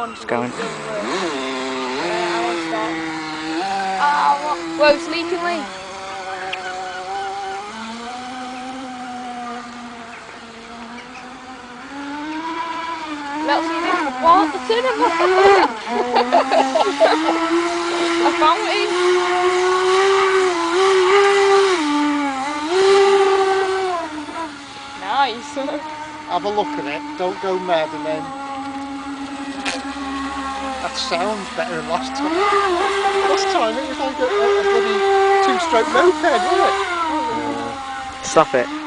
one. It's going. I want to start. What? Whoa, it's leaking me. Let's see. What? The cinema! A fountain! Nice. Have a look at it, don't go mad and then... That sounds better than last time. Last time it was like a, a, bloody two-stroke moped, wasn't it? Stop it.